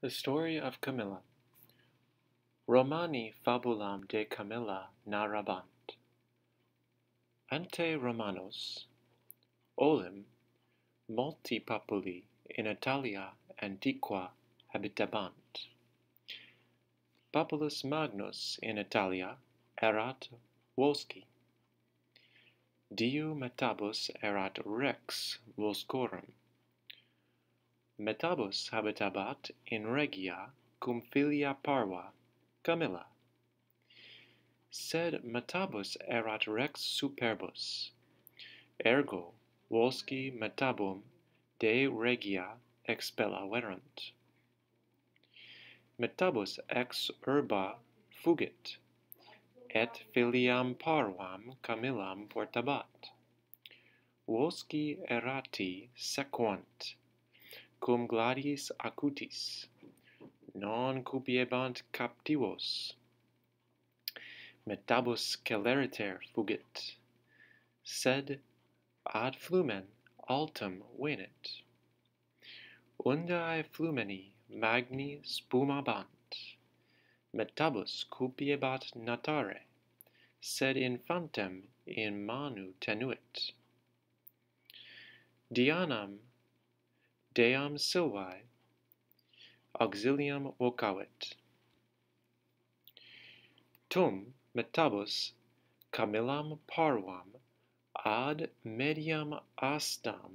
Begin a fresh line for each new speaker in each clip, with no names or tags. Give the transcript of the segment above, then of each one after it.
The Story of Camilla Romani fabulam de Camilla narrabant. Ante Romanos, olim, multi populi in Italia antiqua habitabant. Populus magnus in Italia erat Volsci. Diu metabus erat rex Volscorum Metabus habitabat in regia cum filia parva, Camilla. Sed metabus erat rex superbus. Ergo, volsci metabum de regia expellaverunt Metabus ex urba fugit, et filiam parvam Camillam portabat. Volsci erati sequant, cum gladiis acutis non cupiebant captivos. Metabus celeriter fugit sed ad flumen altum venit. Undae flumeni magni spumabant metabus cupiebat natare sed infantem in manu tenuit. Dianam deam silvae auxilium vocavit. Tum metabus camillam parvam ad mediam astam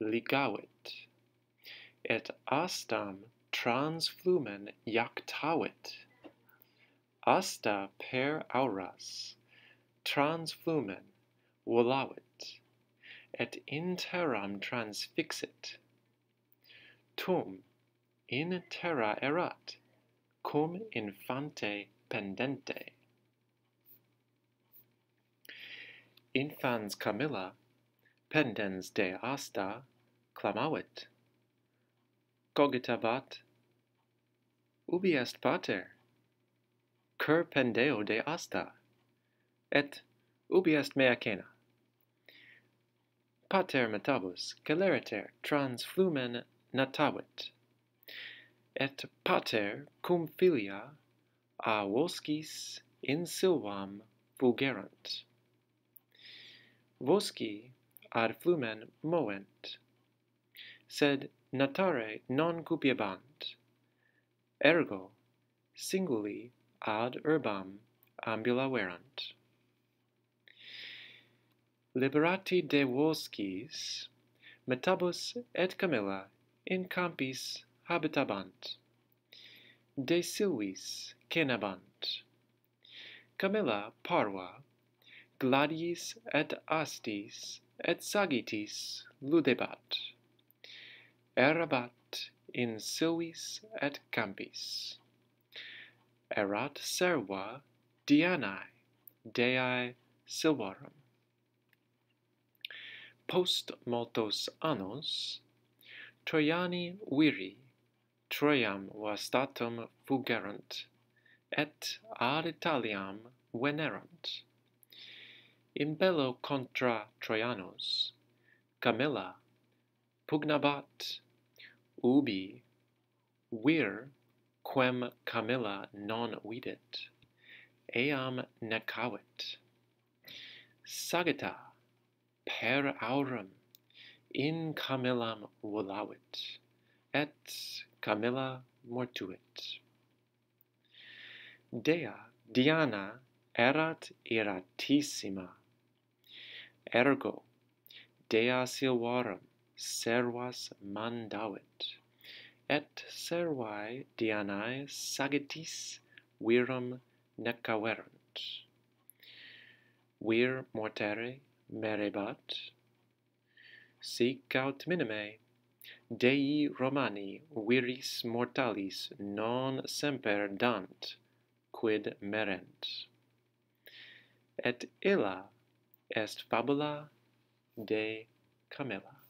ligavit, et astam trans flumen iactavit. Asta per auras trans flumen volavit, et in terram transfixit, tum in terra erat, cum infante pendente. Infans Camilla, pendens de asta, clamavit. Cogitavat, ubi est pater? Cur pendeo de asta, et ubi est mea cena? Pater metabus, celeriter trans flumen natavit. Et pater cum filia a voscis in silvam vulgerant. Vosci ad flumen moent, sed natare non cupiebant, ergo singuli ad urbam ambulaverant. Liberati de voscis, metabus et Camilla in campis habitabant. De silvis cenabant camilla parva gladiis et astis et sagitis ludebat. Erabat in silvis et campis. Erat serva dianae deae silvarum. Post multos annos Trojani viri, Trojam vastatum fugerant, et ad Italiam venerant. Imbello contra Trojanos, Camilla, pugnabat, ubi, vir, quem Camilla non vidit, eam necavit. Sagita, per aurum, in camellam volavit, et camilla mortuit. Dea, Diana, erat iratissima. Ergo, Dea Silvarum servas mandavit, et servae Dianae sagitis virum necaverunt Vir mortere merebat, Sic aut minime Dei Romani viris mortalis non semper dant, quid merent. Et illa est fabula de Camilla.